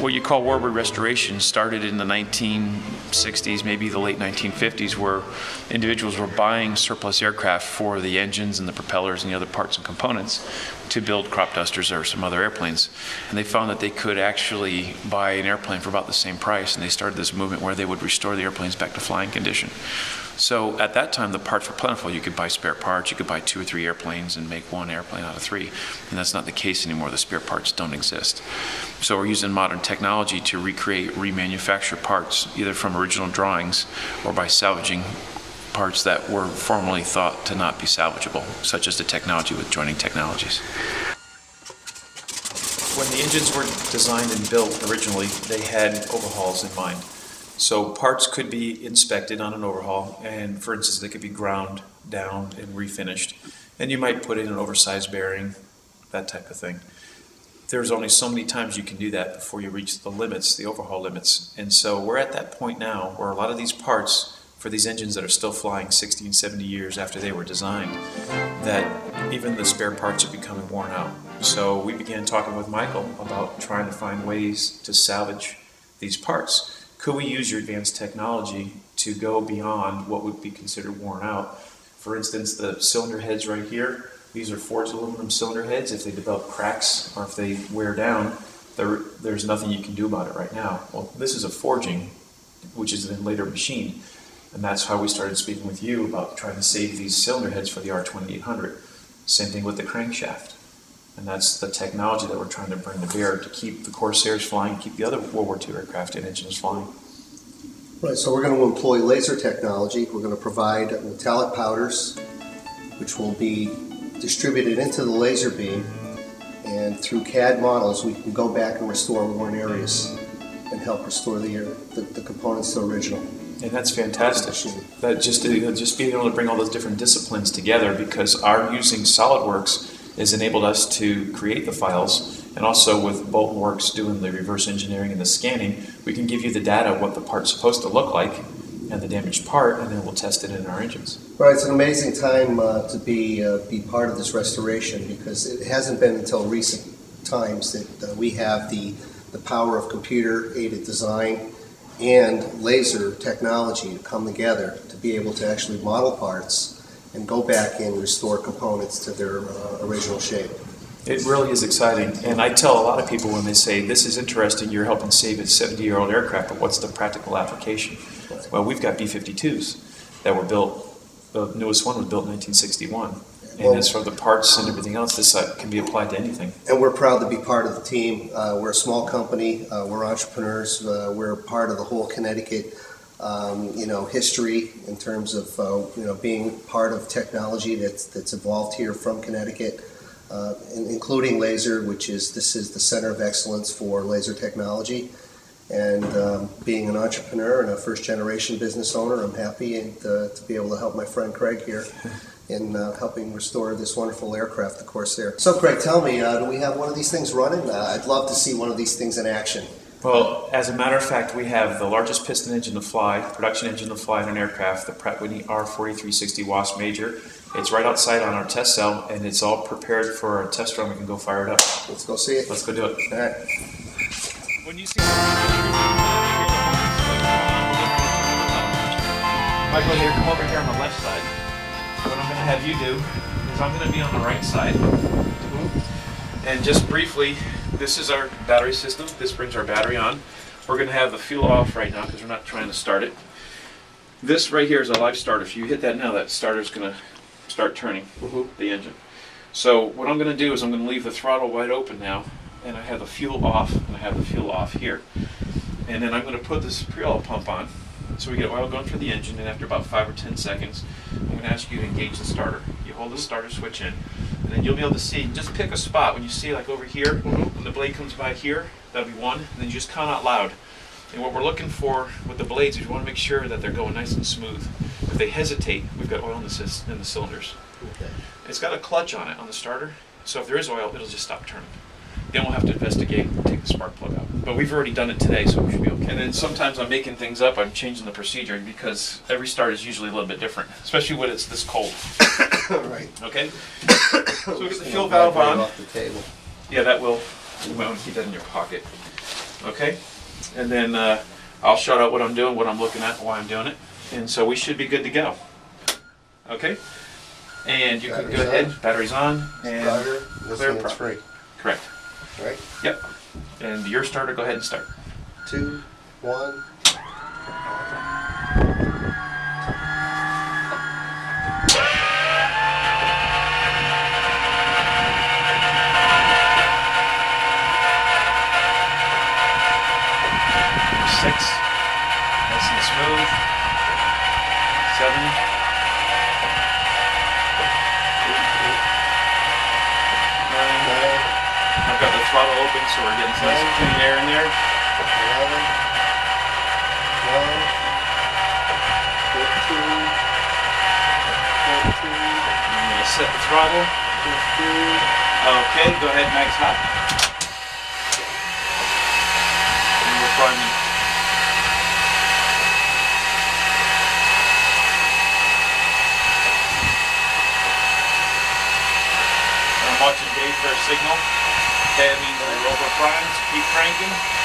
What you call warbird restoration started in the 1960s, maybe the late 1950s, where individuals were buying surplus aircraft for the engines and the propellers and the other parts and components to build crop dusters or some other airplanes. And they found that they could actually buy an airplane for about the same price, and they started this movement where they would restore the airplanes back to flying condition. So at that time, the parts were plentiful. You could buy spare parts, you could buy two or three airplanes and make one airplane out of three. And that's not the case anymore. The spare parts don't exist. So we're using modern technology to recreate, remanufacture parts, either from original drawings or by salvaging parts that were formerly thought to not be salvageable, such as the technology with joining technologies. When the engines were designed and built originally, they had overhauls in mind. So parts could be inspected on an overhaul, and for instance, they could be ground down and refinished. And you might put in an oversized bearing, that type of thing. There's only so many times you can do that before you reach the limits, the overhaul limits. And so we're at that point now where a lot of these parts for these engines that are still flying 60 70 years after they were designed, that even the spare parts are becoming worn out. So we began talking with Michael about trying to find ways to salvage these parts could we use your advanced technology to go beyond what would be considered worn out? For instance, the cylinder heads right here, these are forged aluminum cylinder heads. If they develop cracks or if they wear down, there, there's nothing you can do about it right now. Well, this is a forging, which is then later machined. And that's how we started speaking with you about trying to save these cylinder heads for the R2800. Same thing with the crankshaft. And that's the technology that we're trying to bring to bear to keep the Corsairs flying, keep the other World War II aircraft and engines flying. Right, so we're going to employ laser technology. We're going to provide metallic powders, which will be distributed into the laser beam. And through CAD models, we can go back and restore worn areas and help restore the, the, the components to original. And that's fantastic. That just just being able to bring all those different disciplines together because our using SolidWorks has enabled us to create the files and also with Boltworks doing the reverse engineering and the scanning, we can give you the data of what the part's supposed to look like and the damaged part, and then we'll test it in our engines. Right, it's an amazing time uh, to be uh, be part of this restoration because it hasn't been until recent times that uh, we have the the power of computer aided design and laser technology to come together to be able to actually model parts and go back and restore components to their uh, original shape. It really is exciting. And I tell a lot of people when they say, This is interesting, you're helping save a 70 year old aircraft, but what's the practical application? Well, we've got B 52s that were built, the newest one was built in 1961. And well, as for the parts and everything else, this uh, can be applied to anything. And we're proud to be part of the team. Uh, we're a small company, uh, we're entrepreneurs, uh, we're part of the whole Connecticut um, you know, history in terms of uh, you know being part of technology that's that's evolved here from Connecticut, uh, including laser, which is this is the center of excellence for laser technology. And um, being an entrepreneur and a first generation business owner, I'm happy and, uh, to be able to help my friend Craig here in uh, helping restore this wonderful aircraft, the Corsair. So, Craig, tell me, uh, do we have one of these things running? Uh, I'd love to see one of these things in action. Well, as a matter of fact, we have the largest piston engine to fly, production engine to fly in an aircraft, the Pratt Whitney R4360 Wasp Major. It's right outside on our test cell, and it's all prepared for our test run. We can go fire it up. Let's go see it. Let's go do it. All right. When you see Michael, here, come over here on the left side. What I'm going to have you do is I'm going to be on the right side. And just briefly, this is our battery system. This brings our battery on. We're going to have the fuel off right now because we're not trying to start it. This right here is a live starter. If you hit that now, that starter is going to start turning mm -hmm. the engine. So what I'm going to do is I'm going to leave the throttle wide open now, and I have the fuel off, and I have the fuel off here. And then I'm going to put this pre-oil pump on, so we get oil going through the engine, and after about five or ten seconds, I'm going to ask you to engage the starter. You hold the starter switch in, and then you'll be able to see, just pick a spot. When you see like over here, mm -hmm. when the blade comes by here, that'll be one, and then you just count out loud. And what we're looking for with the blades is we want to make sure that they're going nice and smooth. If they hesitate, we've got oil in the, in the cylinders. Okay. It's got a clutch on it, on the starter, so if there is oil, it'll just stop turning. Then we'll have to investigate and take the spark plug out. But we've already done it today, so we should be okay. And then sometimes I'm making things up, I'm changing the procedure because every start is usually a little bit different, especially when it's this cold. right. Okay? so we get the fuel valve on. Off the table. Yeah, that will, you might want to keep that in your pocket. Okay? And then uh, I'll shout out what I'm doing, what I'm looking at, why I'm doing it. And so we should be good to go. Okay? And you can go Batteries ahead, on. batteries on, and Starter, this clear hand's free, correct. Right? Yep. And your starter, go ahead and start. Two, one. Six. Nice and smooth. Seven. Nine. Nine, I've got the throttle open, so we're getting some nice clean air in there. eleven, twelve, thirteen, fourteen, I'm gonna set the throttle. fifteen, Okay, go ahead, max hot. And we're priming. I'm watching Dave for a signal. The uh, rover primes. Keep cranking.